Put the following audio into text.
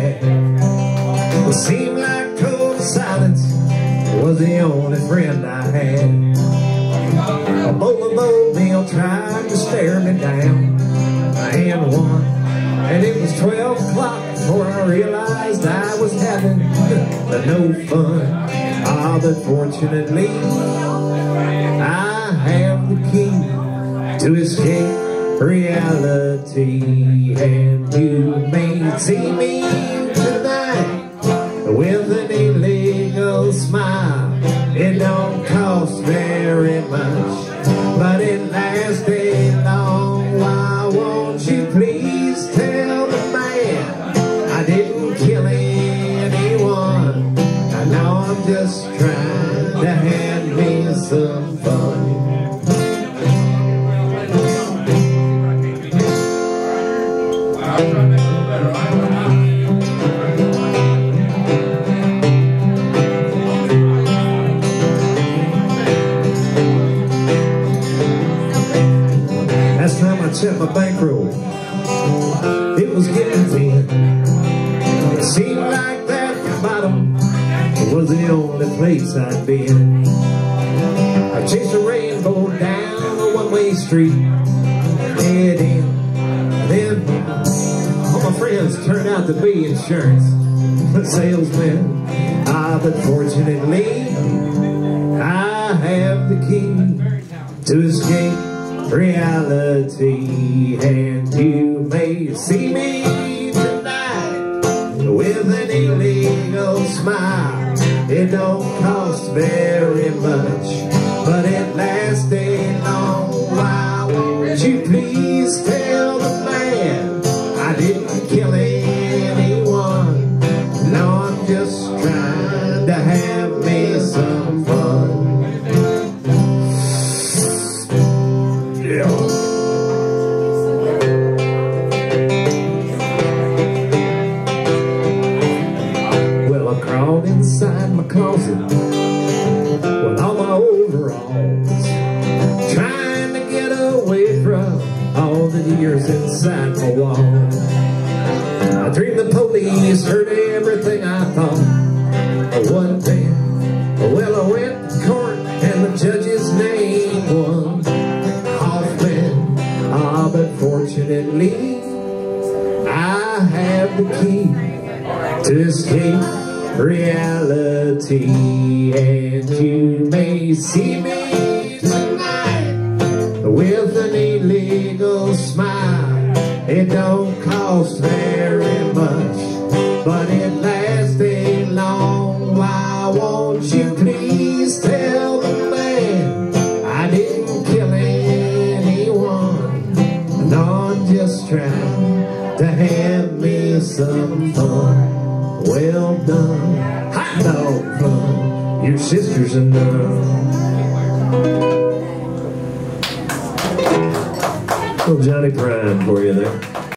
It seemed like total silence was the only friend I had. A bowl of oatmeal tried to stare me down. I had one, and it was 12 o'clock before I realized I was having no fun. Ah, but fortunately, I have the key to escape reality, and you may see me Just trying to have me some fun. Last time I checked my bankroll, it was getting thin. Was the only place I'd been. I chased a rainbow down a one-way street, head in. Then all my friends turned out to be insurance salesmen. Ah, but fortunately, I have the key to escape reality and you may see me kill anyone no I'm just trying to have me some fun yeah. Well, I crawled inside my closet with all my overalls, trying to get away from all the years inside my wall. The police heard everything I thought. One day, well, I went to court and the judge's name was Hoffman. Ah, but fortunately, I have the key to escape reality and you may see me tonight with an illegal but it lasts a long while won't you please tell the man I didn't kill anyone no I'm just trying to have me some fun well done, hot dog. Your sister's enough. Little Johnny Prime for you there.